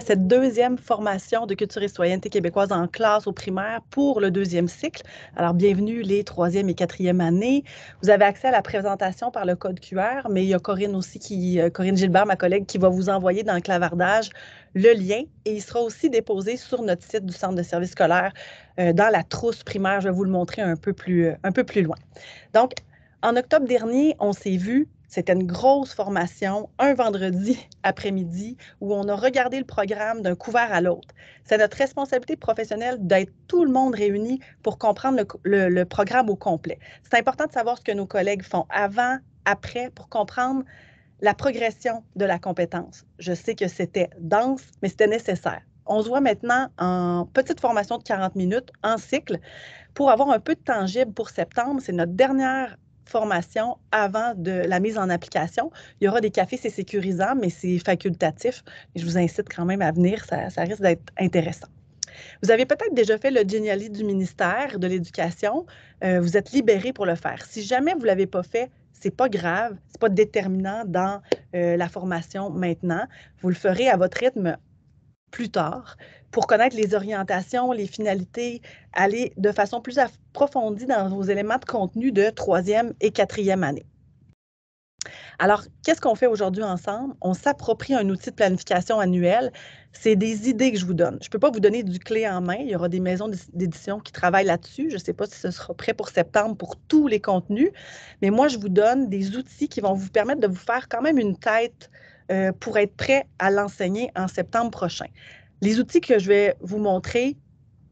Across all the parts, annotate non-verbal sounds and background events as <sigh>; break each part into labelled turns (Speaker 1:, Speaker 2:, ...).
Speaker 1: cette deuxième formation de culture et citoyenneté québécoise en classe au primaire pour le deuxième cycle. Alors, bienvenue les troisième et quatrième années. Vous avez accès à la présentation par le code QR, mais il y a Corinne aussi, qui, euh, Corinne Gilbert, ma collègue, qui va vous envoyer dans le clavardage le lien et il sera aussi déposé sur notre site du Centre de services scolaires euh, dans la trousse primaire. Je vais vous le montrer un peu plus, euh, un peu plus loin. Donc, en octobre dernier, on s'est vu c'était une grosse formation, un vendredi <laughs> après-midi, où on a regardé le programme d'un couvert à l'autre. C'est notre responsabilité professionnelle d'être tout le monde réuni pour comprendre le, programme au complet. C'est important de savoir ce que nos collègues font avant, après, pour comprendre la progression de la compétence. Je sais que c'était dense, mais c'était nécessaire. On se voit maintenant en petite formation de 40 minutes, en cycle, pour avoir un peu de tangible pour septembre. C'est notre dernière formation avant de la mise en application. Il y aura des cafés, c'est sécurisant, mais c'est facultatif. je vous incite quand même à venir, ça, risque d'être intéressant. Vous avez peut-être déjà fait le Geniali du ministère de l'Éducation. Euh, vous êtes libéré pour le faire. Si jamais vous ne l'avez pas fait, ce n'est pas grave, ce n'est pas déterminant dans euh, la formation maintenant. Vous le ferez à votre rythme plus tard pour connaître les orientations, les finalités, aller de façon plus approfondie dans vos éléments de contenu de troisième et quatrième année. Alors, qu'est-ce qu'on fait aujourd'hui ensemble? On s'approprie un outil de planification annuel. C'est des idées que je vous donne. Je ne peux pas vous donner du clé en main. Il y aura des maisons d'édition qui travaillent là-dessus. Je ne sais pas si ce sera prêt pour septembre pour tous les contenus, mais moi, je vous donne des outils qui vont vous permettre de vous faire quand même une tête euh, pour être prêt à l'enseigner en septembre prochain. Les outils que je vais vous montrer,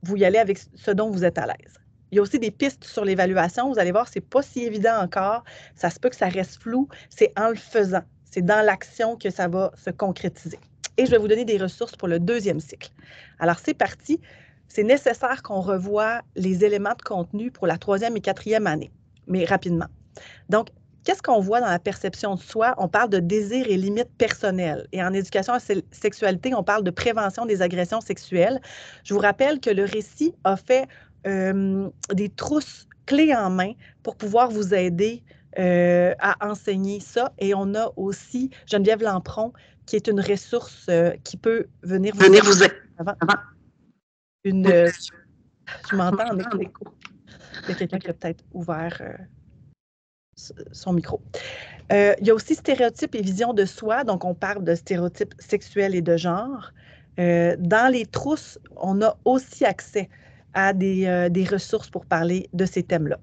Speaker 1: vous y allez avec ce dont vous êtes à l'aise. Il y a aussi des pistes sur l'évaluation. Vous allez voir, ce n'est pas si évident encore. Ça se peut que ça reste flou. C'est en le faisant. C'est dans l'action que ça va se concrétiser. Et je vais vous donner des ressources pour le deuxième cycle. Alors, c'est parti. C'est nécessaire qu'on revoie les éléments de contenu pour la troisième et quatrième année, mais rapidement. Donc, Qu'est-ce qu'on voit dans la perception de soi? On parle de désir et limites personnelles. Et en éducation à la sexualité, on parle de prévention des agressions sexuelles. Je vous rappelle que le récit a fait euh, des trousses clés en main pour pouvoir vous aider euh, à enseigner ça. Et on a aussi Geneviève Lampron, qui est une ressource euh, qui peut venir vous, venir vous avant. Une, je m'entends en écho. Il y a quelqu'un qui a peut-être ouvert son micro. Euh, il y a aussi stéréotypes et visions de soi. Donc, on parle de stéréotypes sexuels et de genre. Euh, dans les trousses, on a aussi accès à des, euh, des ressources pour parler de ces thèmes-là.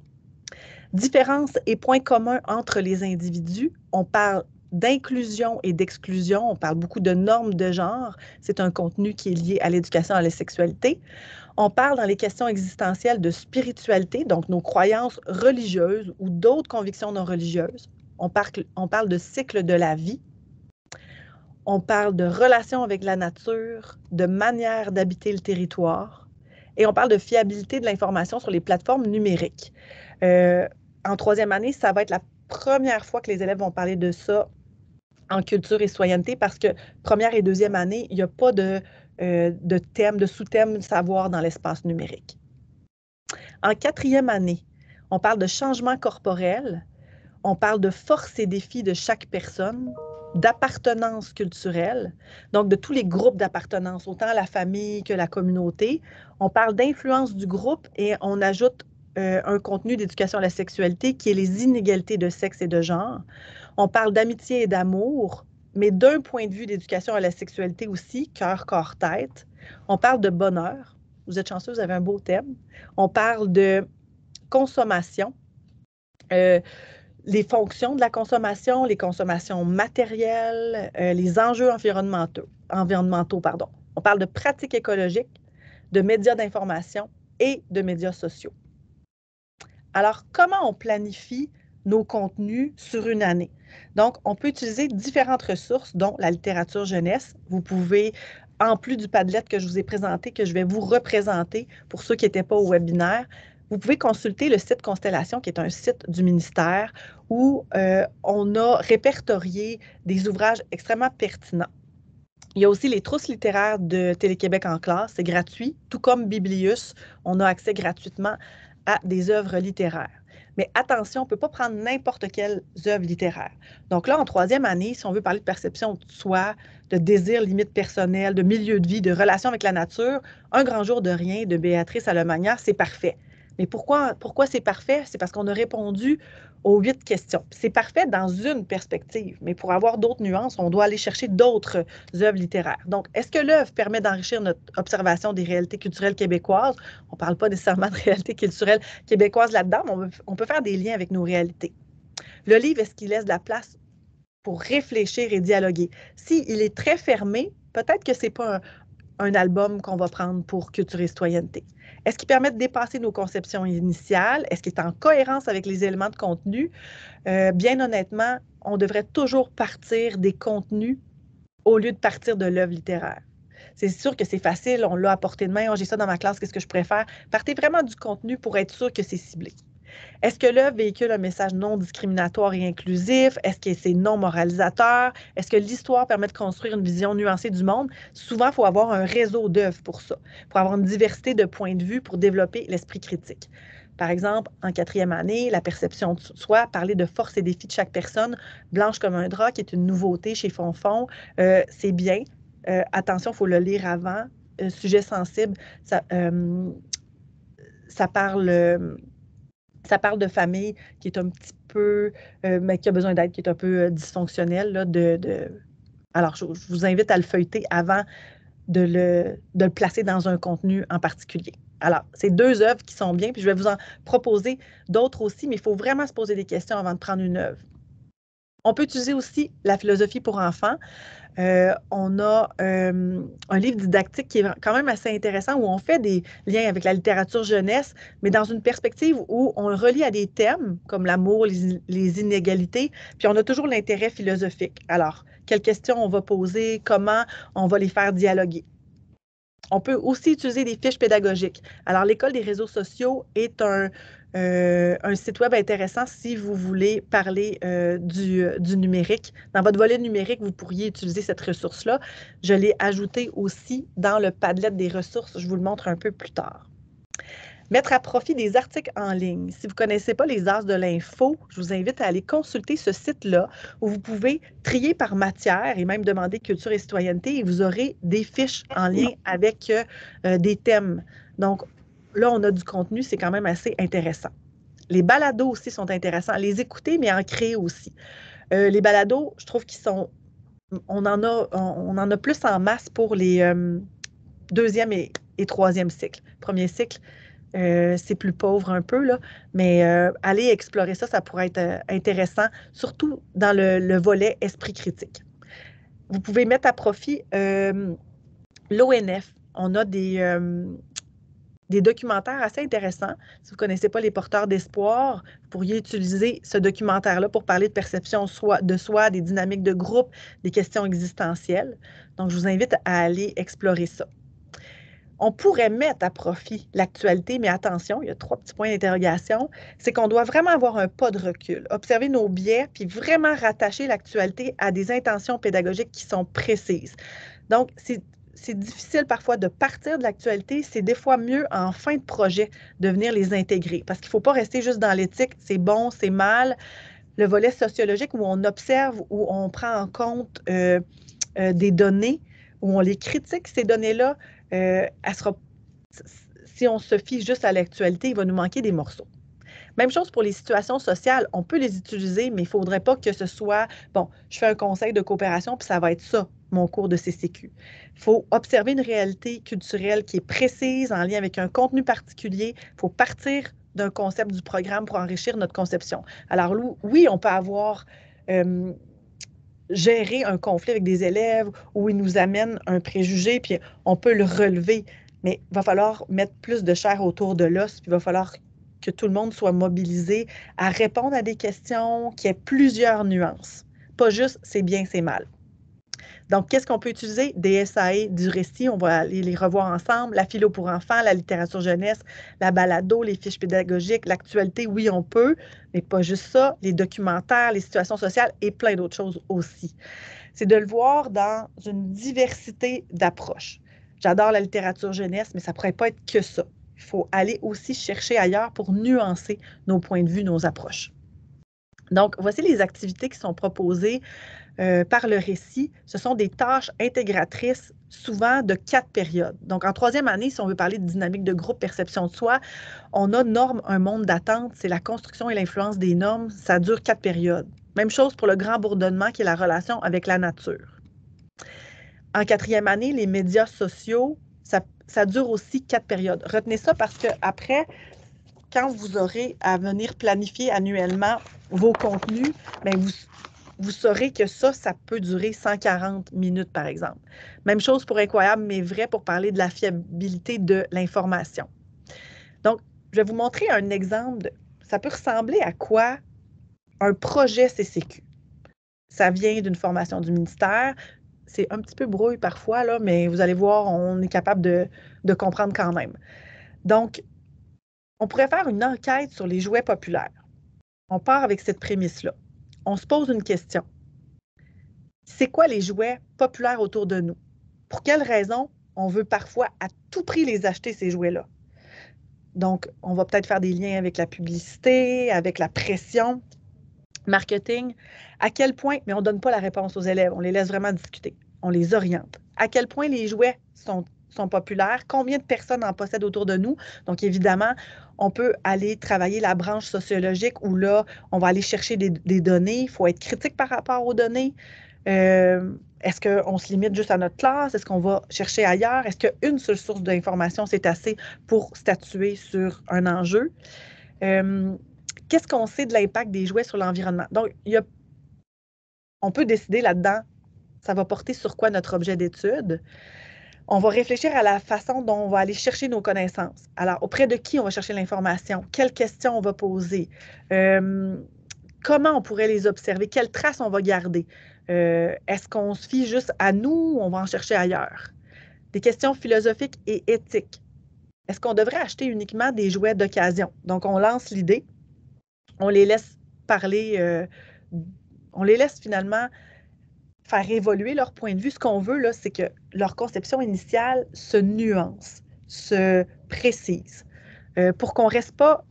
Speaker 1: Différences et points communs entre les individus. On parle d'inclusion et d'exclusion. On parle beaucoup de normes de genre. C'est un contenu qui est lié à l'éducation à la sexualité. On parle dans les questions existentielles de spiritualité, donc nos croyances religieuses ou d'autres convictions non religieuses. On parle, on parle de cycle de la vie. On parle de relations avec la nature, de manière d'habiter le territoire. Et on parle de fiabilité de l'information sur les plateformes numériques. Euh, en troisième année, ça va être la première fois que les élèves vont parler de ça en culture et citoyenneté parce que première et deuxième année, il n'y a pas de euh, de thèmes, de sous-thèmes savoir dans l'espace numérique. En quatrième année, on parle de changement corporel, on parle de force et défis de chaque personne, d'appartenance culturelle, donc de tous les groupes d'appartenance, autant la famille que la communauté. On parle d'influence du groupe et on ajoute euh, un contenu d'éducation à la sexualité qui est les inégalités de sexe et de genre. On parle d'amitié et d'amour, mais d'un point de vue d'éducation à la sexualité aussi, cœur, corps, tête, on parle de bonheur. Vous êtes chanceux, vous avez un beau thème. On parle de consommation, euh, les fonctions de la consommation, les consommations matérielles, euh, les enjeux environnementaux, pardon. On parle de pratiques écologiques, de médias d'information et de médias sociaux. Alors, comment on planifie nos contenus sur une année? Donc, on peut utiliser différentes ressources, dont la littérature jeunesse. Vous pouvez, en plus du Padlet que je vous ai présenté, que je vais vous représenter pour ceux qui n'étaient pas au webinaire, vous pouvez consulter le site Constellation, qui est un site du ministère où euh, on a répertorié des ouvrages extrêmement pertinents. Il y a aussi les trousses littéraires de Télé-Québec en classe, c'est gratuit, tout comme Biblius, on a accès gratuitement à des œuvres littéraires. Mais attention, on ne peut pas prendre n'importe quelle œuvre littéraire. Donc là, en troisième année, si on veut parler de perception de soi, de désir limite personnel, de milieu de vie, de relation avec la nature, Un grand jour de rien de Béatrice Allemagna, c'est parfait. Mais pourquoi, c'est parfait? C'est parce qu'on a répondu aux huit questions. C'est parfait dans une perspective, mais pour avoir d'autres nuances, on doit aller chercher d'autres œuvres littéraires. Donc, est-ce que l'œuvre permet d'enrichir notre observation des réalités culturelles québécoises? On ne parle pas nécessairement <laughs> de réalités culturelles québécoises là-dedans, mais on, peut faire des liens avec nos réalités. Le livre, est-ce qu'il laisse de la place pour réfléchir et dialoguer? S'il est très fermé, peut-être que ce n'est pas un, un album qu'on va prendre pour culture et citoyenneté. Est-ce qu'il permet de dépasser nos conceptions initiales? Est-ce qu'il est en cohérence avec les éléments de contenu? Euh, bien honnêtement, on devrait toujours partir des contenus au lieu de partir de l'œuvre littéraire. C'est sûr que c'est facile, on l'a à portée de main, oh, j'ai ça dans ma classe, qu'est-ce que je préfère? Partez vraiment du contenu pour être sûr que c'est ciblé. Est-ce que l'œuvre véhicule un message non discriminatoire et inclusif? Est-ce que c'est non moralisateur? Est-ce que l'histoire permet de construire une vision nuancée du monde? Souvent, il faut avoir un réseau d'œuvres pour ça, pour avoir une diversité de points de vue, pour développer l'esprit critique. Par exemple, en quatrième année, la perception de soi, parler de force et défis de chaque personne, blanche comme un drap, qui est une nouveauté chez Fonfon, euh, c'est bien. Euh, attention, il faut le lire avant. sujet sensible, ça, euh, ça parle ça parle de famille qui est un petit peu, euh, mais qui a besoin d'aide, qui est un peu euh, dysfonctionnelle. Alors, je, vous invite à le feuilleter avant de le, de le placer dans un contenu en particulier. Alors, c'est deux œuvres qui sont bien, puis je vais vous en proposer d'autres aussi, mais il faut vraiment se poser des questions avant de prendre une œuvre. On peut utiliser aussi la philosophie pour enfants. Euh, on a euh, un livre didactique qui est quand même assez intéressant où on fait des liens avec la littérature jeunesse, mais dans une perspective où on relie à des thèmes comme l'amour, les, inégalités, puis on a toujours l'intérêt philosophique. Alors, quelles questions on va poser, comment on va les faire dialoguer? On peut aussi utiliser des fiches pédagogiques. Alors, l'École des réseaux sociaux est un, euh, site web intéressant si vous voulez parler euh, du, du, numérique. Dans votre volet numérique, vous pourriez utiliser cette ressource-là. Je l'ai ajoutée aussi dans le Padlet des ressources. Je vous le montre un peu plus tard. Mettre à profit des articles en ligne. Si vous ne connaissez pas les As de l'info, je vous invite à aller consulter ce site-là où vous pouvez trier par matière et même demander culture et citoyenneté et vous aurez des fiches en lien avec euh, des thèmes. Donc, là, on a du contenu, c'est quand même assez intéressant. Les balados aussi sont intéressants. Les écouter, mais en créer aussi. Euh, les balados, je trouve qu'ils sont. On en, a, on, en a plus en masse pour les euh, deuxième et, troisième cycles. Premier cycle, euh, c'est plus pauvre un peu, là, mais aller explorer ça, ça pourrait être intéressant, surtout dans le volet esprit critique. Vous pouvez mettre à profit l'ONF. On a des, des documentaires assez intéressants. Si vous ne connaissez pas les porteurs d'espoir, vous pourriez utiliser ce documentaire-là pour parler de perception de soi, des dynamiques de groupe, des questions existentielles. Donc, je vous invite à aller explorer ça. On pourrait mettre à profit l'actualité, mais attention, il y a trois petits points d'interrogation. C'est qu'on doit vraiment avoir un pas de recul, observer nos biais, puis vraiment rattacher l'actualité à des intentions pédagogiques qui sont précises. Donc, c'est difficile parfois de partir de l'actualité. C'est des fois mieux en fin de projet de venir les intégrer parce qu'il ne faut pas rester juste dans l'éthique, c'est bon, c'est mal. Le volet sociologique où on observe, où on prend en compte euh, euh, des données, où on les critique, ces données-là, euh, si on se fie juste à l'actualité, il va nous manquer des morceaux. Même chose pour les situations sociales. On peut les utiliser, mais il ne faudrait pas que ce soit, bon, je fais un conseil de coopération, puis ça va être ça, mon cours de CCQ. Il faut observer une réalité culturelle qui est précise, en lien avec un contenu particulier. Il faut partir d'un concept du programme pour enrichir notre conception. Alors, oui, on peut avoir euh, géré un conflit avec des élèves où ils nous amènent un préjugé, puis on peut le relever, mais il va falloir mettre plus de chair autour de l'os, puis il va falloir que tout le monde soit mobilisé à répondre à des questions, qui ait plusieurs nuances. Pas juste c'est bien, c'est mal. Donc, qu'est-ce qu'on peut utiliser? Des SAE du récit, on va aller les revoir ensemble. La philo pour enfants, la littérature jeunesse, la balado, les fiches pédagogiques, l'actualité, oui, on peut, mais pas juste ça. Les documentaires, les situations sociales et plein d'autres choses aussi. C'est de le voir dans une diversité d'approches. J'adore la littérature jeunesse, mais ça ne pourrait pas être que ça. Il faut aller aussi chercher ailleurs pour nuancer nos points de vue, nos approches. Donc, voici les activités qui sont proposées euh, par le récit. Ce sont des tâches intégratrices, souvent de quatre périodes. Donc, en troisième année, si on veut parler de dynamique de groupe, perception de soi, on a norme, un monde d'attente, c'est la construction et l'influence des normes. Ça dure quatre périodes. Même chose pour le grand bourdonnement qui est la relation avec la nature. En quatrième année, les médias sociaux, ça, dure aussi quatre périodes. Retenez ça parce qu'après, quand vous aurez à venir planifier annuellement vos contenus, bien vous, vous saurez que ça, ça peut durer 140 minutes, par exemple. Même chose pour Incroyable, mais vrai pour parler de la fiabilité de l'information. Donc, je vais vous montrer un exemple. ça peut ressembler à quoi un projet CCQ. Ça vient d'une formation du ministère c'est un petit peu brouille parfois, là, mais vous allez voir, on est capable de, de comprendre quand même. Donc, on pourrait faire une enquête sur les jouets populaires. On part avec cette prémisse-là. On se pose une question. C'est quoi les jouets populaires autour de nous? Pour quelles raisons on veut parfois à tout prix les acheter, ces jouets-là? Donc, on va peut-être faire des liens avec la publicité, avec la pression, marketing, à quel point, mais on ne donne pas la réponse aux élèves, on les laisse vraiment discuter, on les oriente. À quel point les jouets sont, sont populaires, combien de personnes en possèdent autour de nous. Donc, évidemment, on peut aller travailler la branche sociologique où là, on va aller chercher des, données. Il faut être critique par rapport aux données. Euh, est-ce qu'on se limite juste à notre classe? Est-ce qu'on va chercher ailleurs? Est-ce qu'une seule source d'information, c'est assez pour statuer sur un enjeu? Euh, qu'est-ce qu'on sait de l'impact des jouets sur l'environnement? Donc, on peut décider là-dedans, ça va porter sur quoi notre objet d'étude. On va réfléchir à la façon dont on va aller chercher nos connaissances. Alors, auprès de qui on va chercher l'information? Quelles questions on va poser? Euh, comment on pourrait les observer? Quelles traces on va garder? Euh, est-ce qu'on se fie juste à nous ou on va en chercher ailleurs? Des questions philosophiques et éthiques. Est-ce qu'on devrait acheter uniquement des jouets d'occasion? Donc, on lance l'idée on les laisse parler, euh, on les laisse finalement faire évoluer leur point de vue. Ce qu'on veut, là, c'est que leur conception initiale se nuance, se précise, euh, pour qu'on ne reste pas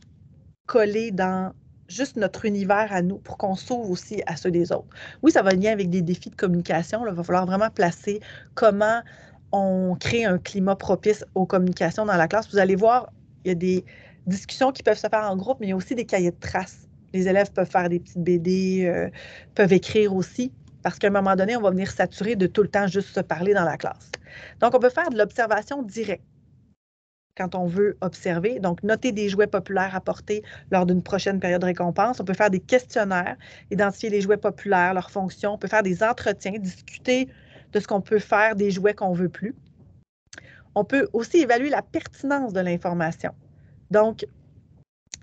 Speaker 1: collé dans juste notre univers à nous, pour qu'on s'ouvre aussi à ceux des autres. Oui, ça va venir avec des défis de communication. Il va falloir vraiment placer comment on crée un climat propice aux communications dans la classe. Vous allez voir, il y a des discussions qui peuvent se faire en groupe, mais il y a aussi des cahiers de traces. Les élèves peuvent faire des petites BD, euh, peuvent écrire aussi, parce qu'à un moment donné, on va venir saturer de tout le temps juste se parler dans la classe. Donc, on peut faire de l'observation directe quand on veut observer. Donc, noter des jouets populaires apportés lors d'une prochaine période de récompense. On peut faire des questionnaires, identifier les jouets populaires, leurs fonctions. On peut faire des entretiens, discuter de ce qu'on peut faire des jouets qu'on veut plus. On peut aussi évaluer la pertinence de l'information. Donc,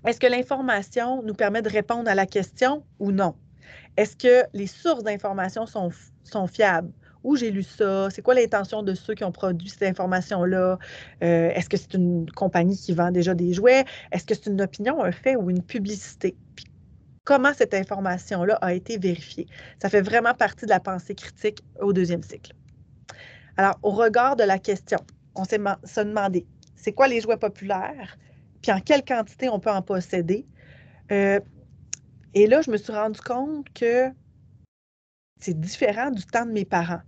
Speaker 1: est-ce que l'information nous permet de répondre à la question ou non? Est-ce que les sources d'information sont, fiables? Où j'ai lu ça? C'est quoi l'intention de ceux qui ont produit cette information-là? Euh, est-ce que c'est une compagnie qui vend déjà des jouets? Est-ce que c'est une opinion, un fait ou une publicité? Puis, comment cette information-là a été vérifiée? Ça fait vraiment partie de la pensée critique au deuxième cycle. Alors, au regard de la question, on s'est se demandé, c'est quoi les jouets populaires? puis en quelle quantité on peut en posséder? Euh, et là, je me suis rendu compte que c'est différent du temps de mes parents.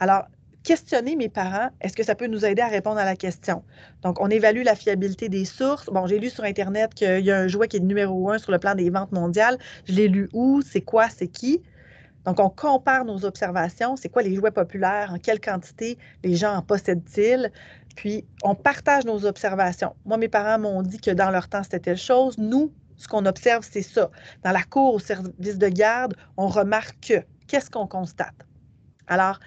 Speaker 1: Alors, questionner mes parents, est-ce que ça peut nous aider à répondre à la question? Donc, on évalue la fiabilité des sources. Bon, j'ai lu sur Internet qu'il y a un jouet qui est numéro un sur le plan des ventes mondiales. Je l'ai lu où? C'est quoi? C'est qui? Donc, on compare nos observations. C'est quoi les jouets populaires? En quelle quantité les gens en possèdent-ils? Puis, on partage nos observations. Moi, mes parents m'ont dit que dans leur temps, c'était telle chose. Nous, ce qu'on observe, c'est ça. Dans la cour au service de garde, on remarque que. Qu'est-ce qu'on constate? Alors,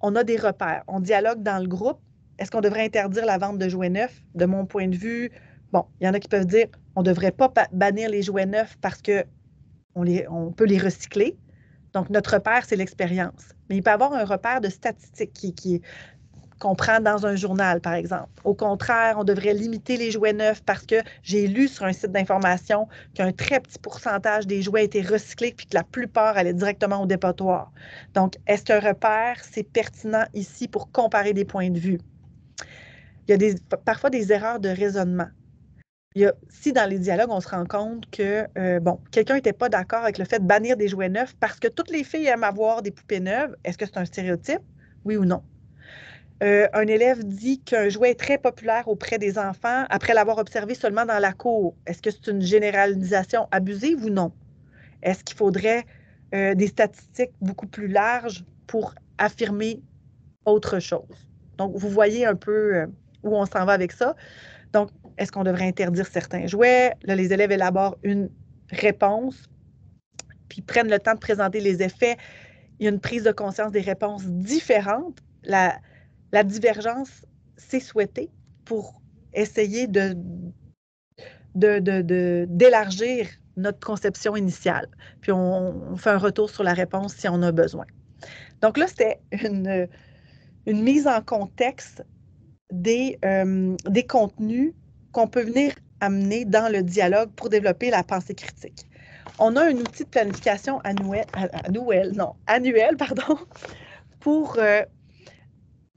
Speaker 1: on a des repères. On dialogue dans le groupe. Est-ce qu'on devrait interdire la vente de jouets neufs? De mon point de vue, bon, il y en a qui peuvent dire on ne devrait pas bannir les jouets neufs parce qu'on on peut les recycler. Donc, notre repère, c'est l'expérience. Mais il peut y avoir un repère de statistique qui, qui, qu'on prend dans un journal, par exemple. Au contraire, on devrait limiter les jouets neufs parce que j'ai lu sur un site d'information qu'un très petit pourcentage des jouets étaient recyclés puis que la plupart allaient directement au dépotoir. Donc, est-ce qu'un repère, c'est pertinent ici pour comparer des points de vue? il y a parfois des erreurs de raisonnement. Il y a, si dans les dialogues, on se rend compte que, euh, bon, quelqu'un n'était pas d'accord avec le fait de bannir des jouets neufs parce que toutes les filles aiment avoir des poupées neuves, est-ce que c'est un stéréotype? Oui ou non? Euh, un élève dit qu'un jouet est très populaire auprès des enfants après l'avoir observé seulement dans la cour. Est-ce que c'est une généralisation abusive ou non? Est-ce qu'il faudrait euh, des statistiques beaucoup plus larges pour affirmer autre chose? Donc, vous voyez un peu euh, où on s'en va avec ça. Donc, est-ce qu'on devrait interdire certains jouets? Là, les élèves élaborent une réponse, puis prennent le temps de présenter les effets. Il y a une prise de conscience des réponses différentes. La divergence, c'est souhaité pour essayer de, d'élargir notre conception initiale. Puis on, fait un retour sur la réponse si on a besoin. Donc là, c'était une, mise en contexte des, euh, des contenus qu'on peut venir amener dans le dialogue pour développer la pensée critique. On a un outil de planification annuel, annuel non, annuel pardon, pour euh,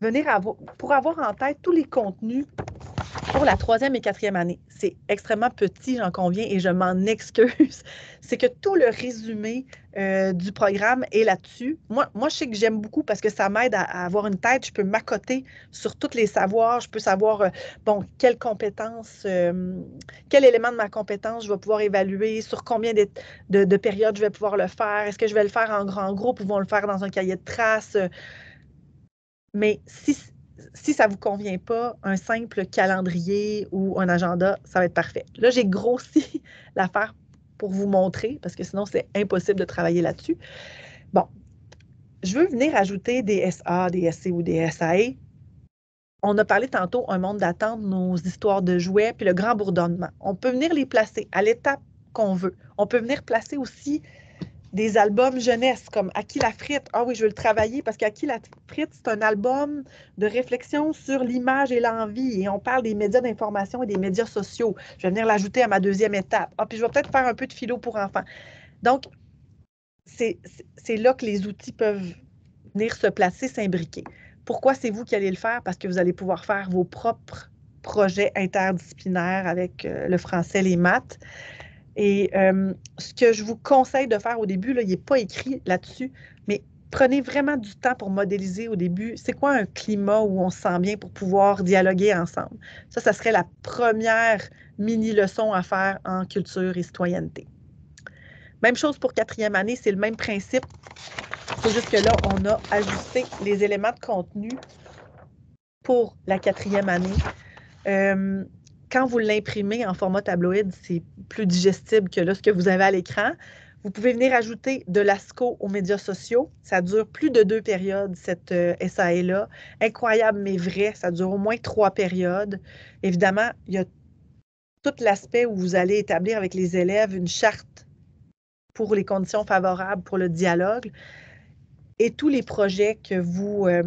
Speaker 1: venir pour avoir en tête tous les contenus pour la troisième et quatrième année. C'est extrêmement petit, j'en conviens, et je m'en excuse. <laughs> C'est que tout le résumé euh, du programme est là-dessus. Moi, moi, je sais que j'aime beaucoup parce que ça m'aide à, avoir une tête. Je peux m'accoter sur tous les savoirs. Je peux savoir, euh, bon, quelles compétences, euh, quel élément de ma compétence je vais pouvoir évaluer, sur combien de, de, périodes je vais pouvoir le faire. Est-ce que je vais le faire en grand groupe ou vont le faire dans un cahier de traces? Mais si, si ça ne vous convient pas, un simple calendrier ou un agenda, ça va être parfait. Là, j'ai grossi <laughs> l'affaire pour vous montrer, parce que sinon, c'est impossible de travailler là-dessus. Bon, je veux venir ajouter des SA, des SC ou des SAE. On a parlé tantôt un monde d'attente, nos histoires de jouets, puis le grand bourdonnement. On peut venir les placer à l'étape qu'on veut. On peut venir placer aussi des albums jeunesse comme Aki la frite. Ah oui, je veux le travailler parce qu'Aki la frite, c'est un album de réflexion sur l'image et l'envie. Et on parle des médias d'information et des médias sociaux. Je vais venir l'ajouter à ma deuxième étape. Ah, puis je vais peut-être faire un peu de philo pour enfants. Donc, c'est là que les outils peuvent venir se placer, s'imbriquer. Pourquoi c'est vous qui allez le faire? Parce que vous allez pouvoir faire vos propres projets interdisciplinaires avec euh, le français, les maths. Et euh, ce que je vous conseille de faire au début, là, il n'est pas écrit là-dessus, mais prenez vraiment du temps pour modéliser au début. C'est quoi un climat où on se sent bien pour pouvoir dialoguer ensemble? Ça, ça serait la première mini-leçon à faire en culture et citoyenneté. Même chose pour quatrième année, c'est le même principe. C'est juste que là, on a ajusté les éléments de contenu pour la quatrième année. Euh, quand vous l'imprimez en format tabloïd, c'est plus digestible que là, ce que vous avez à l'écran. Vous pouvez venir ajouter de l'ASCO aux médias sociaux. Ça dure plus de deux périodes, cette euh, SAE-là. Incroyable, mais vrai. Ça dure au moins trois périodes. Évidemment, il y a tout l'aspect où vous allez établir avec les élèves une charte pour les conditions favorables pour le dialogue et tous les projets que vous, euh,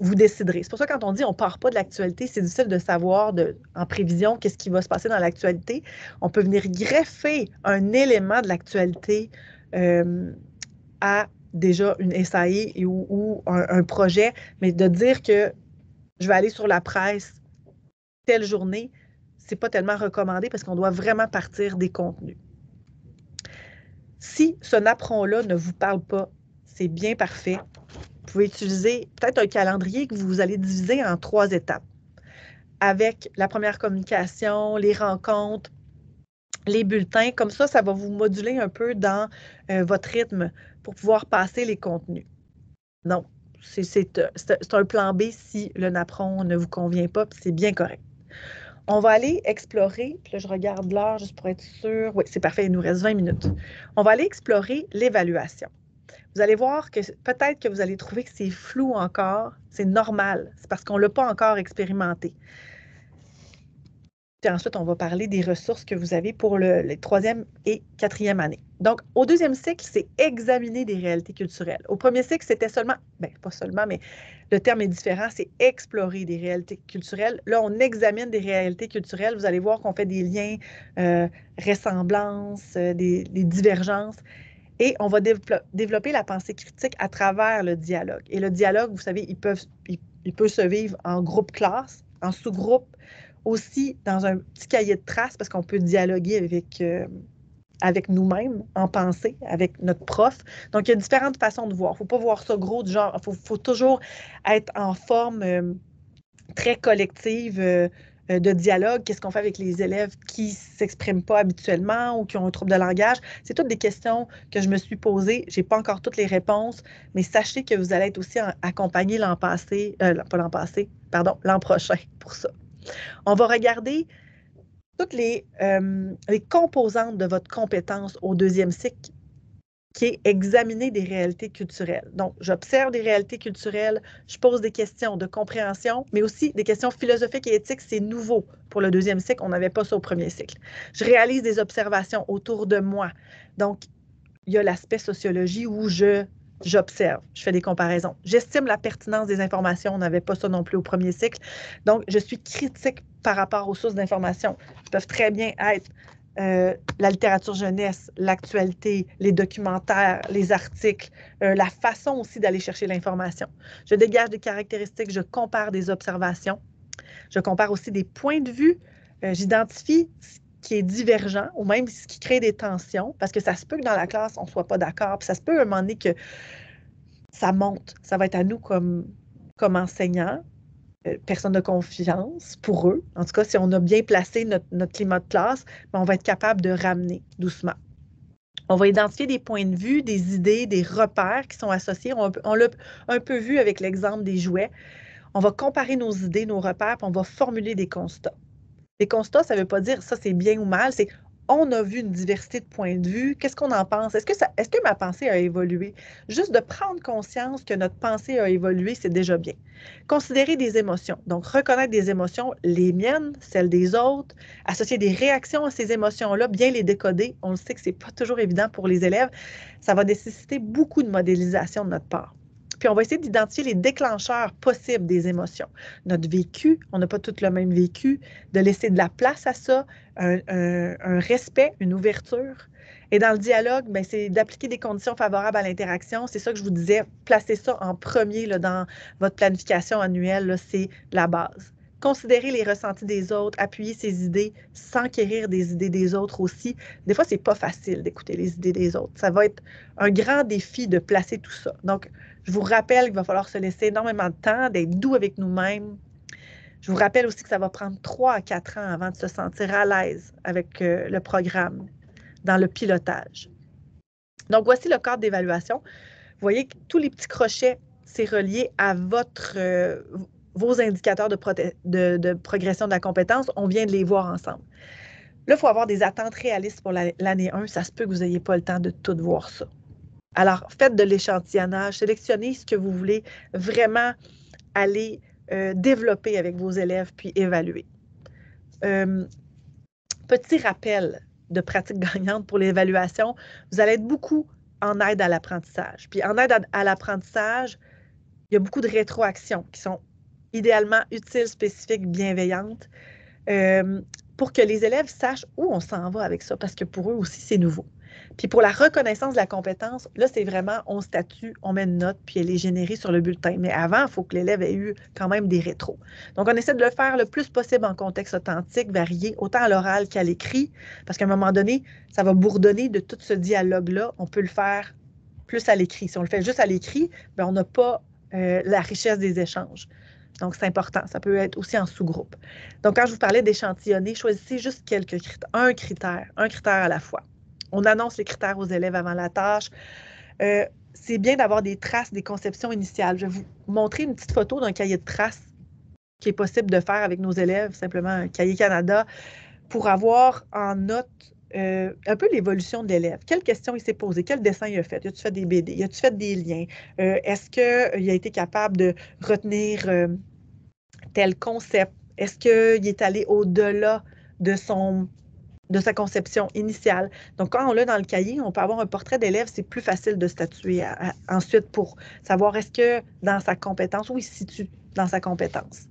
Speaker 1: vous déciderez. C'est pour ça que quand on dit on part pas de l'actualité, c'est difficile de savoir en prévision qu'est-ce qui va se passer dans l'actualité. On peut venir greffer un élément de l'actualité euh, à déjà une SAE ou, un, projet, mais de dire que je vais aller sur la presse telle journée, c'est pas tellement recommandé parce qu'on doit vraiment partir des contenus. Si ce napperon-là ne vous parle pas, c'est bien parfait. Vous pouvez utiliser peut-être un calendrier que vous allez diviser en trois étapes avec la première communication, les rencontres, les bulletins. Comme ça, ça va vous moduler un peu dans euh, votre rythme pour pouvoir passer les contenus. Non, c'est un plan B si le napperon ne vous convient pas, c'est bien correct. On va aller explorer, puis là, je regarde l'heure juste pour être sûr. Oui, c'est parfait, il nous reste 20 minutes. On va aller explorer l'évaluation vous allez voir que peut-être que vous allez trouver que c'est flou encore. C'est normal. C'est parce qu'on ne l'a pas encore expérimenté. Ensuite, on va parler des ressources que vous avez pour le, les troisième et quatrième année. Donc, au deuxième cycle, c'est examiner des réalités culturelles. Au premier cycle, c'était seulement, bien, pas seulement, mais le terme est différent, c'est explorer des réalités culturelles. Là, on examine des réalités culturelles. Vous allez voir qu'on fait des liens, euh, ressemblances, euh, des divergences. Et on va développer la pensée critique à travers le dialogue. Et le dialogue, vous savez, il peut, il, peut se vivre en groupe classe, en sous-groupe, aussi dans un petit cahier de traces parce qu'on peut dialoguer avec, euh, avec nous-mêmes en pensée, avec notre prof. Donc, il y a différentes façons de voir. Il ne faut pas voir ça gros du genre. Il faut, toujours être en forme euh, très collective. Euh, de dialogue, qu'est-ce qu'on fait avec les élèves qui s'expriment pas habituellement ou qui ont un trouble de langage. C'est toutes des questions que je me suis posées. Je n'ai pas encore toutes les réponses, mais sachez que vous allez être aussi accompagné l'an passé, pas l'an passé, pardon, l'an prochain pour ça. On va regarder toutes les, euh, les composantes de votre compétence au deuxième cycle qui est examiner des réalités culturelles. Donc, j'observe des réalités culturelles, je pose des questions de compréhension, mais aussi des questions philosophiques et éthiques. C'est nouveau pour le deuxième cycle, on n'avait pas ça au premier cycle. Je réalise des observations autour de moi. Donc, il y a l'aspect sociologie où je j'observe, je fais des comparaisons. J'estime la pertinence des informations. On n'avait pas ça non plus au premier cycle. Donc, je suis critique par rapport aux sources d'informations. Ils peuvent très bien être euh, la littérature jeunesse, l'actualité, les documentaires, les articles, euh, la façon aussi d'aller chercher l'information. Je dégage des caractéristiques, je compare des observations, je compare aussi des points de vue, euh, j'identifie ce qui est divergent ou même ce qui crée des tensions, parce que ça se peut que dans la classe, on ne soit pas d'accord, puis ça se peut à un moment donné que ça monte. Ça va être à nous comme, comme enseignants, personnes de confiance pour eux. En tout cas, si on a bien placé notre, climat de classe, ben, on va être capable de ramener doucement. On va identifier des points de vue, des idées, des repères qui sont associés. On, l'a un peu vu avec l'exemple des jouets. On va comparer nos idées, nos repères, puis on va formuler des constats. Les constats, ça ne veut pas dire ça c'est bien ou mal, c'est on a vu une diversité de points de vue. Qu'est-ce qu'on en pense? Est-ce que, ma pensée a évolué? Juste de prendre conscience que notre pensée a évolué, c'est déjà bien. Considérer des émotions. Donc, reconnaître des émotions, les miennes, celles des autres, associer des réactions à ces émotions-là, bien les décoder. On le sait que ce n'est pas toujours évident pour les élèves. Ça va nécessiter beaucoup de modélisation de notre part. Puis on va essayer d'identifier les déclencheurs possibles des émotions. Notre vécu, on n'a pas tout le même vécu, de laisser de la place à ça, un, respect, une ouverture. Et dans le dialogue, ben, c'est d'appliquer des conditions favorables à l'interaction. C'est ça que je vous disais, placer ça en premier là, dans votre planification annuelle, c'est la base. Considérer les ressentis des autres, appuyer ses idées, s'enquérir des idées des autres aussi. Des fois, c'est pas facile d'écouter les idées des autres. Ça va être un grand défi de placer tout ça. Donc, je vous rappelle qu'il va falloir se laisser énormément de temps, d'être doux avec nous-mêmes. Je vous rappelle aussi que ça va prendre trois à quatre ans avant de se sentir à l'aise avec euh, le programme dans le pilotage. Donc, voici le cadre d'évaluation. Vous voyez que tous les petits crochets, c'est relié à votre, euh, vos indicateurs de, de, progression de la compétence. On vient de les voir ensemble. Là, il faut avoir des attentes réalistes pour l'année 1. Ça se peut que vous n'ayez pas le temps de tout voir ça. Alors, faites de l'échantillonnage, sélectionnez ce que vous voulez vraiment aller euh, développer avec vos élèves puis évaluer. Euh, petit rappel de pratique <laughs> gagnante pour l'évaluation, vous allez être beaucoup en aide à l'apprentissage. Puis en aide à, l'apprentissage, il y a beaucoup de rétroactions qui sont idéalement utiles, spécifiques, bienveillantes, euh, pour que les élèves sachent où on s'en va avec ça, parce que pour eux aussi, c'est nouveau. Puis pour la reconnaissance de la compétence, là, c'est vraiment on statue, on met une note, puis elle est générée sur le bulletin. Mais avant, il faut que l'élève ait eu quand même des rétros. Donc, on essaie de le faire le plus possible en contexte authentique, varié, autant à l'oral qu'à l'écrit, parce qu'à un moment donné, ça va bourdonner de tout ce dialogue-là. On peut le faire plus à l'écrit. Si on le fait juste à l'écrit, bien, on n'a pas euh, la richesse des échanges. Donc, c'est important. Ça peut être aussi en sous-groupe. Donc, quand je vous parlais d'échantillonner, choisissez juste quelques critères, un critère, un critère à la fois. On annonce les critères aux élèves avant la tâche. Euh, c'est bien d'avoir des traces des conceptions initiales. Je vais vous montrer une petite photo d'un cahier de traces qui est possible de faire avec nos élèves, simplement un cahier Canada, pour avoir en note euh, un peu l'évolution de l'élève. Quelles questions il s'est posé? Quel dessin il a fait? Y a-tu fait des BD? Y a-tu fait des liens? Euh, est-ce qu'il a été capable de retenir tel concept? Est-ce qu'il est allé au-delà de son de sa conception initiale? Donc, quand on l'a dans le cahier, on peut avoir un portrait d'élève, c'est plus facile de statuer ensuite pour savoir est-ce que dans sa compétence, où il se situe dans sa compétence.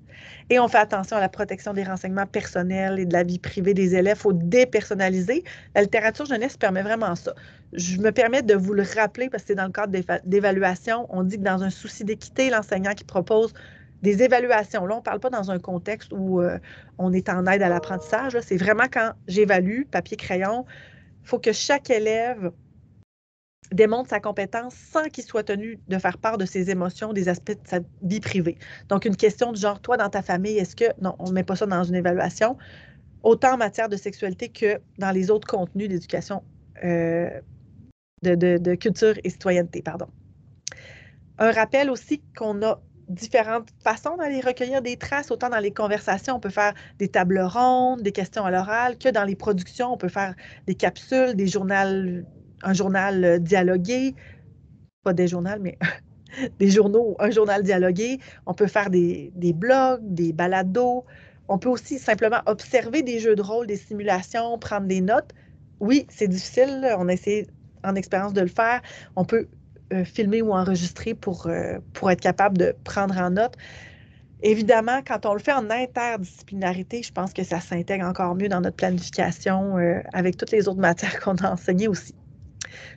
Speaker 1: Et on fait attention à la protection des renseignements personnels et de la vie privée des élèves. Il faut dépersonnaliser. La littérature jeunesse permet vraiment ça. Je me permets de vous le rappeler parce que c'est dans le cadre d'évaluation. On dit que dans un souci d'équité, l'enseignant qui propose des évaluations. Là, on ne parle pas dans un contexte où euh, on est en aide à l'apprentissage. C'est vraiment quand j'évalue, papier-crayon, il faut que chaque élève démontre sa compétence sans qu'il soit tenu de faire part de ses émotions, des aspects de sa vie privée. Donc, une question du genre, toi, dans ta famille, est-ce que... Non, on ne met pas ça dans une évaluation, autant en matière de sexualité que dans les autres contenus d'éducation, euh, de, culture et citoyenneté, pardon. Un rappel aussi qu'on a différentes façons d'aller recueillir des traces, autant dans les conversations, on peut faire des tables rondes, des questions à l'oral, que dans les productions, on peut faire des capsules, des journaux un journal euh, dialogué, pas des journaux, mais <laughs> des journaux, un journal dialogué. On peut faire des, blogs, des balados. On peut aussi simplement observer des jeux de rôle, des simulations, prendre des notes. Oui, c'est difficile. On a essayé en expérience de le faire. On peut euh, filmer ou enregistrer pour, euh, pour être capable de prendre en note. Évidemment, quand on le fait en interdisciplinarité, je pense que ça s'intègre encore mieux dans notre planification avec toutes les autres matières <laughs> qu'on a enseignées aussi.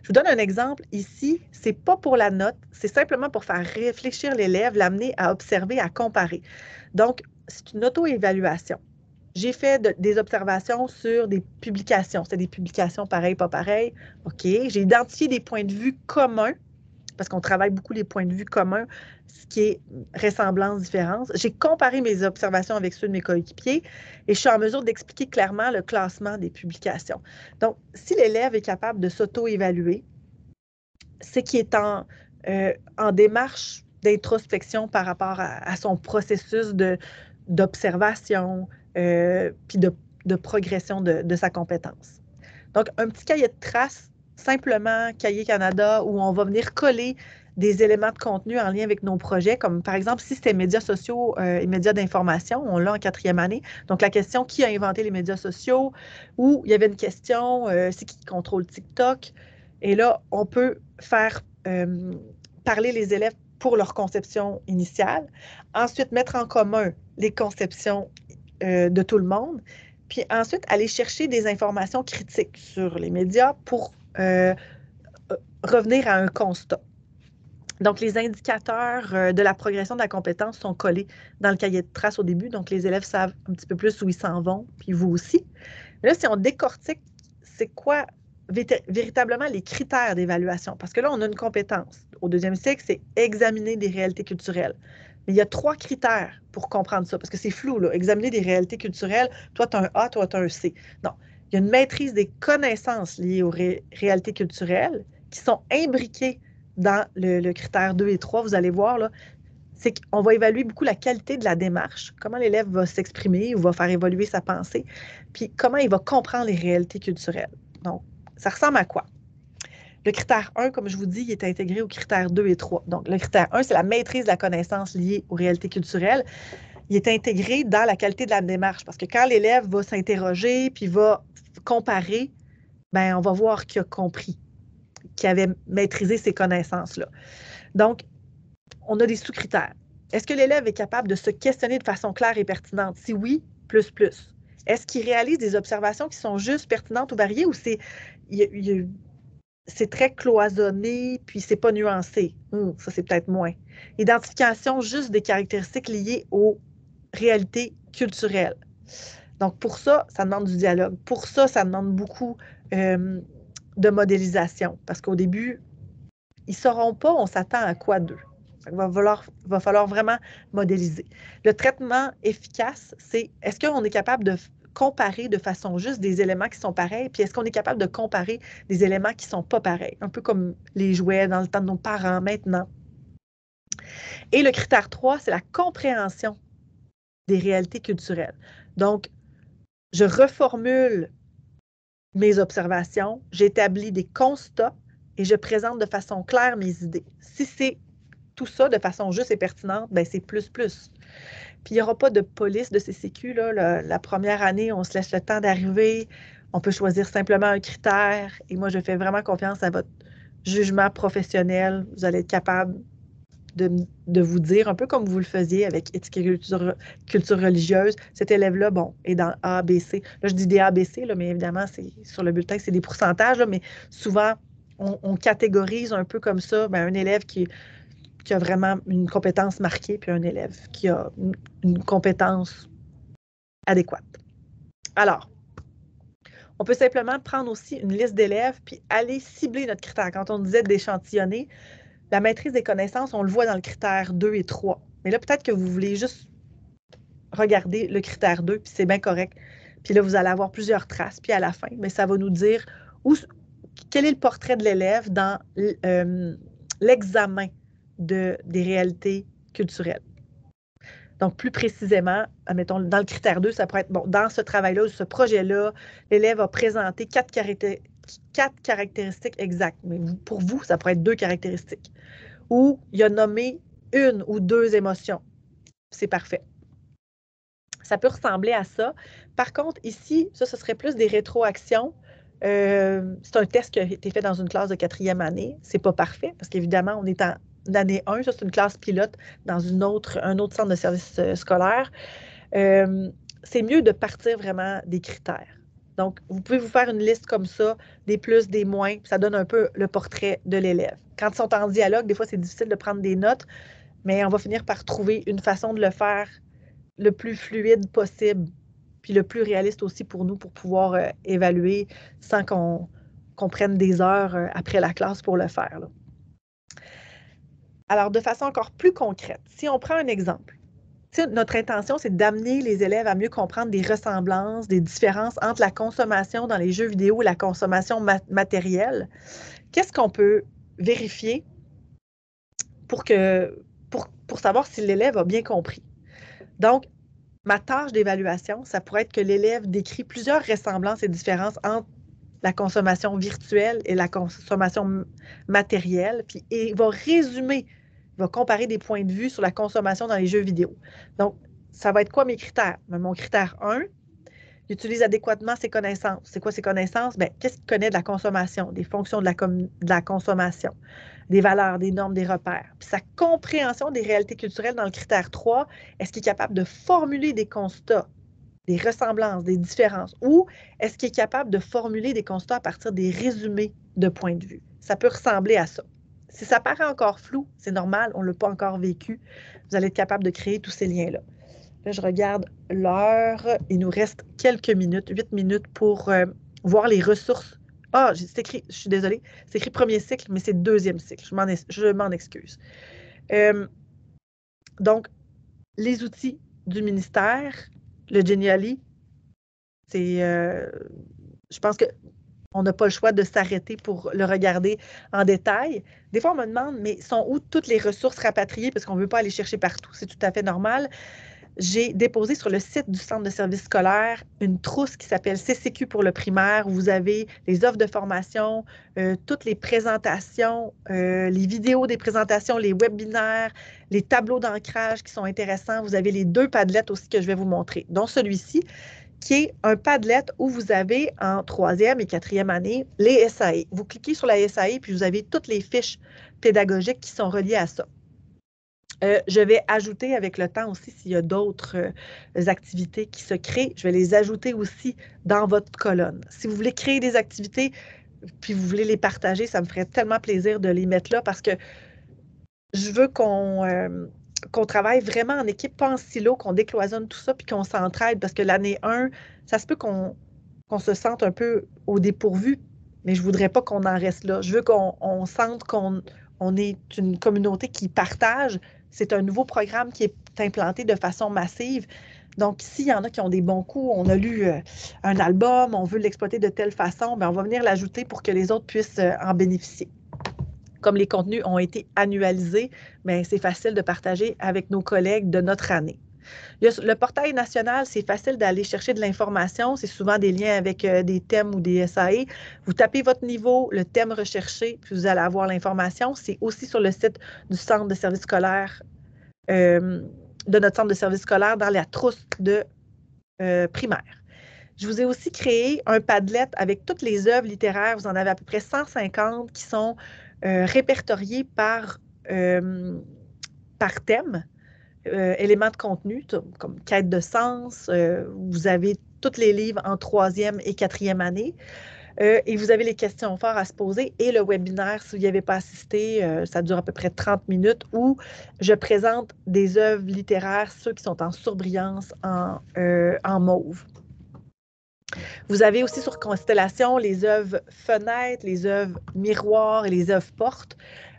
Speaker 1: Je vous donne un exemple ici. C'est pas pour la note, c'est simplement pour faire réfléchir l'élève, l'amener à observer, à comparer. Donc, c'est une auto-évaluation. J'ai fait des observations sur des publications. C'est des publications pareilles, pas pareilles. OK. J'ai identifié des points de vue communs parce qu'on travaille beaucoup les points de vue communs, ce qui est ressemblance, différence. J'ai comparé mes observations avec ceux de mes coéquipiers et je suis en mesure d'expliquer clairement le classement des publications. Donc, si l'élève est capable de s'auto-évaluer, c'est qu'il est en, euh, en démarche d'introspection par rapport à, son processus d'observation, euh, puis de, progression de, de, sa compétence. Donc, un petit cahier de traces simplement Cahier Canada où on va venir coller des éléments de contenu en lien avec nos projets, comme par exemple si c'était médias sociaux euh, et médias d'information, on l'a en quatrième année. Donc la question qui a inventé les médias sociaux, ou il y avait une question, euh, c'est qui contrôle TikTok? Et là, on peut faire euh, parler les élèves pour leur conception initiale, ensuite mettre en commun les conceptions de tout le monde, puis ensuite aller chercher des informations critiques sur les médias pour euh, revenir à un constat. Donc, les indicateurs euh, de la progression de la compétence sont collés dans le cahier de traces au début. Donc, les élèves savent un petit peu plus où ils s'en vont, puis vous aussi. Mais là, si on décortique, c'est quoi véritablement les critères d'évaluation? Parce que là, on a une compétence. Au deuxième cycle, c'est examiner des réalités culturelles. Mais il y a trois critères pour comprendre ça, parce que c'est flou, là. Examiner des réalités culturelles, toi, tu as un A, toi, tu as un C. Non, il y a une maîtrise des connaissances liées aux réalités culturelles qui sont imbriquées dans le, critère 2 et 3. Vous allez voir, c'est qu'on va évaluer beaucoup la qualité de la démarche, comment l'élève va s'exprimer ou va faire évoluer sa pensée, puis comment il va comprendre les réalités culturelles. Donc, ça ressemble à quoi? Le critère 1, comme je vous dis, il est intégré au critère 2 et 3. Donc, le critère 1, c'est la maîtrise de la connaissance liée aux réalités culturelles. Il est intégré dans la qualité de la démarche parce que quand l'élève va s'interroger puis va comparer, ben, on va voir qu'il a compris, qu'il avait maîtrisé ces connaissances-là. Donc, on a des sous-critères. Est-ce que l'élève est capable de se questionner de façon claire et pertinente? Si oui, plus, plus. Est-ce qu'il réalise des observations qui sont juste pertinentes ou variées ou c'est, très cloisonné puis c'est pas nuancé? Ça, c'est peut-être moins. Identification juste des caractéristiques liées aux réalités culturelles. Donc, pour ça, ça demande du dialogue. Pour ça, ça demande beaucoup euh, de modélisation. Parce qu'au début, ils ne sauront pas, on s'attend à quoi d'eux. Il va falloir, va falloir vraiment modéliser. Le traitement efficace, c'est est-ce qu'on est capable de comparer de façon juste des éléments qui sont pareils, puis est-ce qu'on est capable de comparer des éléments qui ne sont pas pareils, un peu comme les jouets dans le temps de nos parents maintenant. Et le critère 3, c'est la compréhension des réalités culturelles. Donc, je reformule mes observations, j'établis des constats et je présente de façon claire mes idées. Si c'est tout ça de façon juste et pertinente, ben c'est plus plus. Puis il n'y aura pas de police de CCQ. Là. La, première année, on se laisse le temps d'arriver. On peut choisir simplement un critère. Et moi, je fais vraiment confiance à votre jugement professionnel. Vous allez être capable de, vous dire, un peu comme vous le faisiez avec culture, religieuse, cet élève-là, bon, est dans A, B, C. Là, je dis des A, B, C, mais évidemment, c'est sur le bulletin, c'est des pourcentages, mais souvent, on, catégorise un peu comme ça ben, un élève qui, qui a vraiment une compétence marquée, puis un élève qui a une compétence adéquate. Alors, on peut simplement prendre aussi une liste d'élèves puis aller cibler notre critère. Quand on disait d'échantillonner, la maîtrise des connaissances, on le voit dans le critère 2 et 3. Mais là, peut-être que vous voulez juste regarder le critère 2, puis c'est bien correct. Puis là, vous allez avoir plusieurs traces, puis à la fin, mais ça va nous dire quel est le portrait de l'élève dans euh, l'examen de, des réalités culturelles. Donc, plus précisément, admettons, dans le critère 2, ça pourrait être, bon, dans ce travail-là, ce projet-là, l'élève a présenté quatre, quatre caractéristiques exactes. Mais pour vous, ça pourrait être deux caractéristiques. Ou il a nommé une ou deux émotions. C'est parfait. Ça peut ressembler à ça. Par contre, ici, ça, ce serait plus des rétroactions. Euh, c'est un test qui a été fait dans une classe de quatrième année. C'est pas parfait parce qu'évidemment, on est en année 1, ça c'est une classe pilote dans un autre centre de service euh, scolaire. Euh, c'est mieux de partir vraiment des critères. Donc, vous pouvez vous faire une liste comme ça, des plus, des moins, ça donne un peu le portrait de l'élève. Quand ils sont en dialogue, des fois, c'est difficile de prendre des notes, mais on va finir par trouver une façon de le faire le plus fluide possible, puis le plus réaliste aussi pour nous pour pouvoir euh, évaluer sans qu'on prenne des heures euh, après la classe pour le faire. Alors, de façon encore plus concrète, si on prend un exemple, notre intention, c'est d'amener les élèves à mieux comprendre des ressemblances, des différences entre la consommation dans les jeux vidéo et la consommation matérielle. Qu'est-ce qu'on peut vérifier pour, que, pour, pour savoir si l'élève a bien compris? Donc, ma tâche d'évaluation, ça pourrait être que l'élève décrit plusieurs ressemblances et différences entre la consommation virtuelle et la consommation matérielle, puis il va résumer, va comparer des points de vue sur la consommation dans les jeux vidéo. Donc, ça va être quoi mes critères? Ben, mon critère 1, il utilise adéquatement ses connaissances. C'est quoi ses connaissances? Bien, qu'est-ce qu'il connaît de la consommation, des fonctions de la, de la consommation? des valeurs, des normes, des repères? Puis sa compréhension des réalités culturelles dans le critère 3, est-ce qu'il est capable de formuler des constats, des ressemblances, des différences, ou est-ce qu'il est capable de formuler des constats à partir des résumés de points de vue? Ça peut ressembler à ça. Si ça paraît encore flou, c'est normal, on ne l'a pas encore vécu. Vous allez être capable de créer tous ces liens-là. Là, je regarde l'heure. Il nous reste quelques minutes, huit minutes pour euh, voir les ressources ah, c'est écrit, je suis désolée, c'est écrit premier cycle, mais c'est deuxième cycle. Je m'en excuse. Euh, donc, les outils du ministère, le Geniali, c'est, euh, je pense que on n'a pas le choix de s'arrêter pour le regarder en détail. Des fois, on me demande, mais sont où toutes les ressources rapatriées? Parce qu'on ne veut pas aller chercher partout. C'est tout à fait normal j'ai déposé sur le site du centre de service scolaire une trousse qui s'appelle CCQ pour le primaire, vous avez les offres de formation, euh, toutes les présentations, euh, les vidéos des présentations, les webinaires, les tableaux d'ancrage qui sont intéressants. Vous avez les deux padlettes aussi que je vais vous montrer, dont celui-ci, qui est un padlet où vous avez en troisième et quatrième année les SAE. Vous cliquez sur la SAE, puis vous avez toutes les fiches pédagogiques qui sont reliées à ça. Euh, je vais ajouter avec le temps aussi s'il y a d'autres euh, activités qui se créent, je vais les ajouter aussi dans votre colonne. Si vous voulez créer des activités, puis vous voulez les partager, ça me ferait tellement plaisir de les mettre là parce que je veux qu'on euh, qu'on travaille vraiment en équipe, pas en silo, qu'on décloisonne tout ça, puis qu'on s'entraide parce que l'année 1, ça se peut qu'on se sente un peu au dépourvu, mais je ne voudrais pas qu'on en reste là. Je veux qu'on sente qu'on on est une communauté qui partage, c'est un nouveau programme qui est implanté de façon massive. Donc, s'il y en a qui ont des bons coups, on a lu euh, un album, on veut l'exploiter de telle façon, bien, on va venir l'ajouter pour que les autres puissent euh, en bénéficier. Comme les contenus ont été annualisés, mais c'est facile de partager avec nos collègues de notre année. Le, portail national, c'est facile d'aller chercher de l'information. C'est souvent des liens avec euh, des thèmes ou des SAE. Vous tapez votre niveau, le thème recherché, puis vous allez avoir l'information. C'est aussi sur le site du centre de service scolaire, euh, de notre centre de service scolaire dans la trousse de euh, primaire. Je vous ai aussi créé un Padlet avec toutes les œuvres littéraires. Vous en avez à peu près 150 qui sont répertoriées par, par thème. Euh, éléments de contenu, comme quête de sens. Euh, vous avez tous les livres en troisième et quatrième année. Euh, et vous avez les questions fortes à se poser et le webinaire, si vous n'y avez pas assisté, euh, ça dure à peu près 30 minutes où je présente des œuvres littéraires, ceux qui sont en surbrillance en, euh, en mauve. Vous avez aussi sur Constellation les œuvres fenêtres, les œuvres miroirs et les œuvres portes.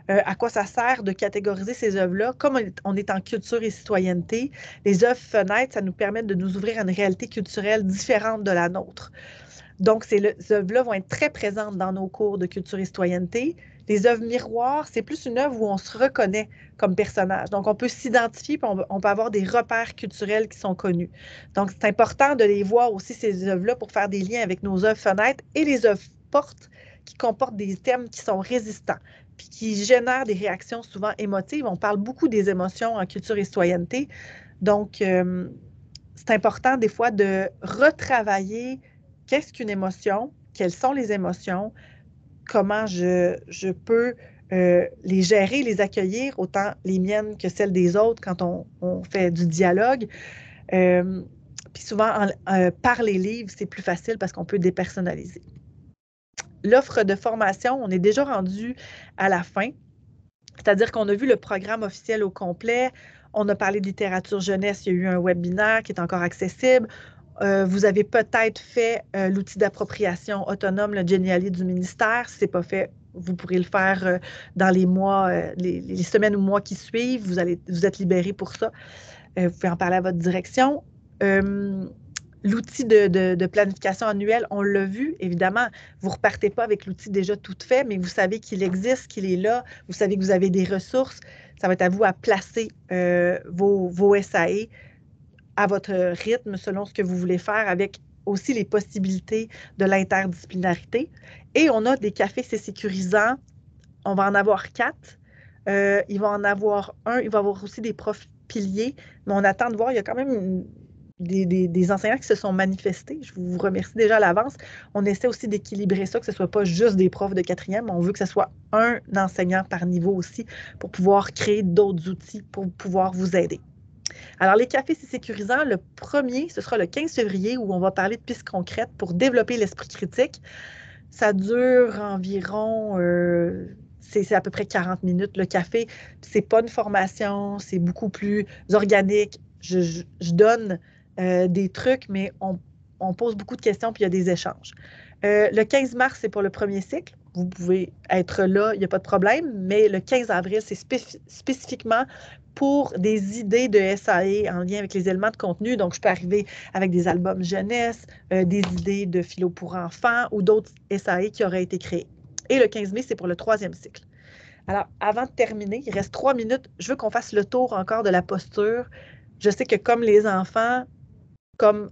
Speaker 1: à quoi ça sert de catégoriser ces œuvres-là? Comme on est en culture et citoyenneté, les œuvres fenêtres, ça nous permet de nous ouvrir à une réalité culturelle différente de la nôtre. Donc, ces œuvres-là vont être très présentes dans nos cours de culture et citoyenneté. Les œuvres miroirs, c'est plus une œuvre où on se reconnaît comme personnage. Donc, on peut s'identifier, puis on, peut avoir des repères culturels qui sont connus. Donc, c'est important de les voir aussi, ces œuvres-là, pour faire des liens avec nos œuvres fenêtres et les œuvres portes qui comportent des thèmes qui sont résistants, puis qui génèrent des réactions souvent émotives. On parle beaucoup des émotions en culture et citoyenneté. Donc, euh, c'est important des fois de retravailler qu'est-ce qu'une émotion, quelles sont les émotions, comment je, peux euh, les gérer, les accueillir, autant les miennes que celles des autres quand on, fait du dialogue. Euh, puis souvent, euh, par les livres, c'est plus facile parce qu'on peut dépersonnaliser. L'offre de formation, on est déjà rendu à la fin, c'est-à-dire qu'on a vu le programme officiel au complet. On a parlé de littérature jeunesse, il y a eu un webinaire qui est encore accessible. Euh, vous avez peut-être fait euh, l'outil d'appropriation autonome, le Geniali du ministère. Si ce n'est pas fait, vous pourrez le faire euh, dans les mois, les, semaines ou mois qui suivent. Vous, êtes libéré pour ça. vous pouvez en parler à votre direction. L'outil de, planification annuelle, on l'a vu, évidemment, vous ne repartez pas avec l'outil déjà tout fait, mais vous savez qu'il existe, qu'il est là, vous savez que vous avez des ressources. Ça va être à vous à placer vos SAE à votre rythme, selon ce que vous voulez faire, avec aussi les possibilités de l'interdisciplinarité. Et on a des cafés, c'est sécurisant. On va en avoir quatre. Euh, il va en avoir un. Il va avoir aussi des profs piliers. Mais on attend de voir. Il y a quand même des, enseignants qui se sont manifestés. Je vous remercie déjà à l'avance. On essaie aussi d'équilibrer ça, que ce ne soit pas juste des profs de quatrième. On veut que ce soit un enseignant par niveau aussi pour pouvoir créer d'autres outils pour pouvoir vous aider. Alors, les cafés, c'est sécurisant. Le premier, ce sera le 15 février où on va parler de pistes concrètes pour développer l'esprit critique. Ça dure environ, euh, c'est à peu près 40 minutes. Le café, c'est pas une formation, c'est beaucoup plus organique. Je, donne euh, des trucs, mais on, pose beaucoup de questions puis il y a des échanges. Euh, le 15 mars, c'est pour le premier cycle. Vous pouvez être là, il n'y a pas de problème, mais le 15 avril, c'est spécifiquement pour des idées de SAE en lien avec les éléments de contenu. Donc, je peux arriver avec des albums jeunesse, euh, des idées de philo pour enfants ou d'autres SAE qui auraient été créés. Et le 15 mai, c'est pour le troisième cycle. Alors, avant de terminer, il reste trois minutes. Je veux qu'on fasse le tour encore de la posture. Je sais que comme les enfants, comme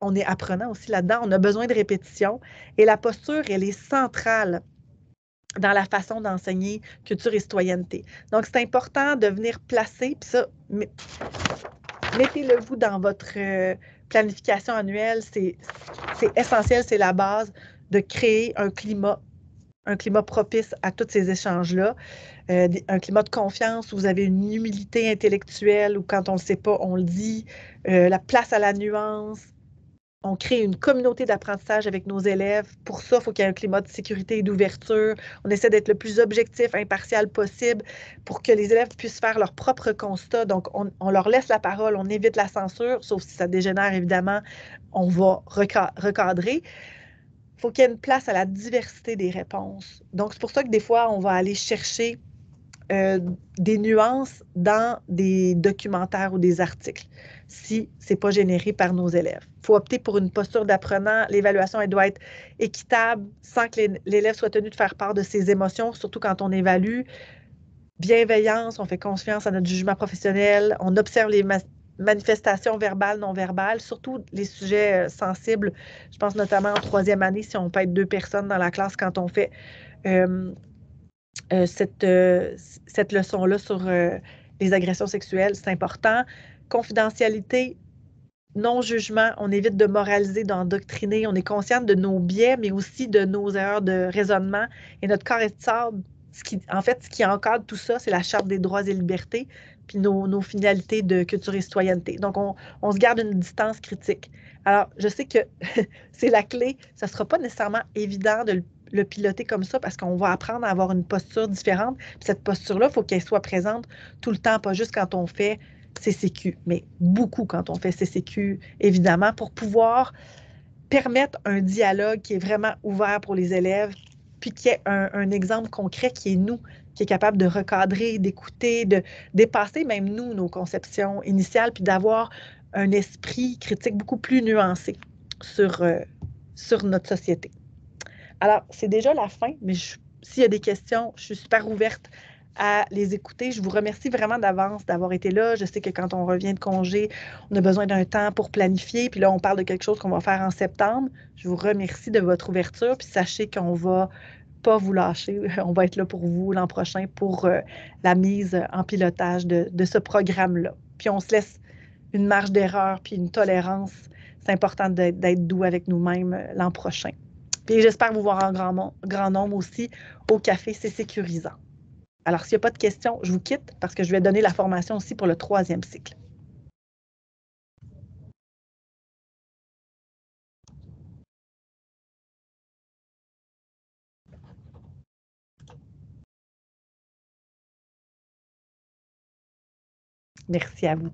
Speaker 1: on est apprenant aussi là-dedans, on a besoin de répétition. Et la posture, elle est centrale dans la façon d'enseigner culture et citoyenneté. Donc, c'est important de venir placer, puis ça, mettez-le vous dans votre euh, planification annuelle, c'est essentiel, c'est la base de créer un climat, un climat propice à tous ces échanges-là, euh, un climat de confiance où vous avez une humilité intellectuelle, où quand on ne le sait pas, on le dit, euh, la place à la nuance, on crée une communauté d'apprentissage avec nos élèves. Pour ça, il faut qu'il y ait un climat de sécurité et d'ouverture. On essaie d'être le plus objectif, impartial possible pour que les élèves puissent faire leur propre constat. Donc, on, leur laisse la parole, on évite la censure, sauf si ça dégénère, évidemment, on va recadrer. Il faut qu'il y ait une place à la diversité des réponses. Donc, c'est pour ça que des fois, on va aller chercher euh, des nuances dans des documentaires ou des articles si ce n'est pas généré par nos élèves. Il faut opter pour une posture d'apprenant. L'évaluation, elle doit être équitable sans que l'élève soit tenu de faire part de ses émotions, surtout quand on évalue. Bienveillance, on fait confiance à notre jugement professionnel, on observe les manifestations verbales, non verbales, surtout les sujets euh, sensibles. Je pense notamment en troisième année, si on peut être deux personnes dans la classe quand on fait euh, euh, cette, cette leçon-là sur les agressions sexuelles, c'est important confidentialité, non-jugement, on évite de moraliser, d'endoctriner, on est conscient de nos biais, mais aussi de nos erreurs de raisonnement. Et notre corps est sable. Ce qui, en fait, ce qui encadre tout ça, c'est la Charte des droits et libertés. puis nos, finalités de culture et citoyenneté. Donc, on, se garde une distance critique. Alors, je sais que <laughs> c'est la clé. Ce ne sera pas nécessairement évident de le, piloter comme ça parce qu'on va apprendre à avoir une posture différente. Cette posture-là, il faut qu'elle soit présente tout le temps, pas juste quand on fait CCQ, mais beaucoup quand on fait CCQ, évidemment, pour pouvoir permettre un dialogue qui est vraiment ouvert pour les élèves, puis qu'il y ait un, exemple concret qui est nous, qui est capable de recadrer, d'écouter, de dépasser même nous, nos conceptions initiales, puis d'avoir un esprit critique beaucoup plus nuancé sur, euh, sur notre société. Alors, c'est déjà la fin, mais s'il y a des questions, je suis super ouverte à les écouter. Je vous remercie vraiment d'avance d'avoir été là. Je sais que quand on revient de congé, on a besoin d'un temps pour planifier. Puis là, on parle de quelque chose qu'on va faire en septembre. Je vous remercie de votre ouverture. Puis sachez qu'on va pas vous lâcher. <laughs> On va être là pour vous l'an prochain pour euh, la mise en pilotage de, de ce programme-là. Puis on se laisse une marge d'erreur puis une tolérance. C'est important d'être doux avec nous-mêmes euh, l'an prochain. Puis j'espère vous voir en grand, grand nombre aussi au café, c'est sécurisant. Alors, s'il n'y a pas de questions, je vous quitte parce que je vais donner la formation aussi pour le troisième cycle. Merci à vous.